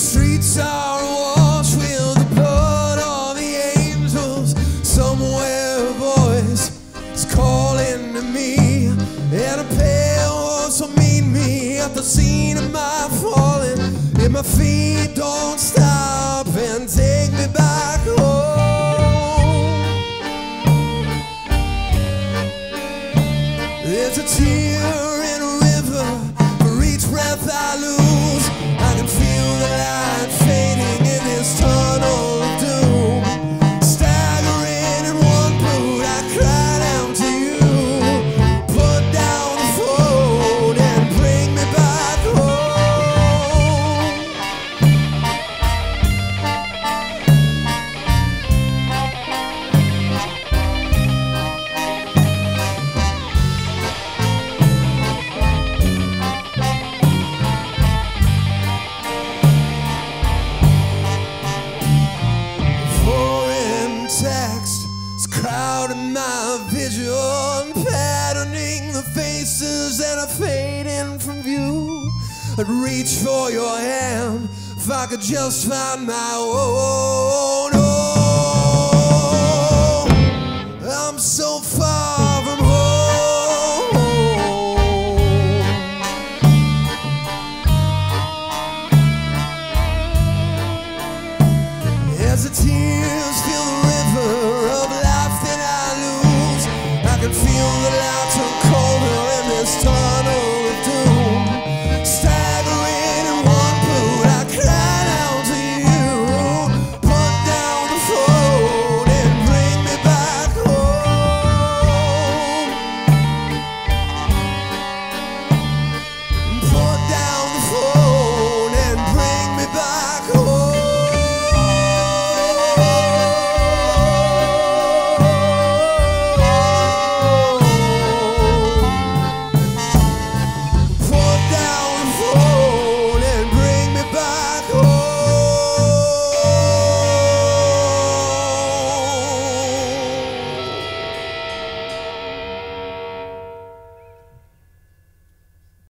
streets are washed with the blood of the angels. Somewhere a voice is calling to me, and a pale horse will meet me at the scene of my falling. If my feet don't stop and take me back home. There's a tear. reflection patterning the faces that are fading from view. I'd reach for your hand if I could just find my own. Oh, I'm so far from home. As a tear. can feel the light.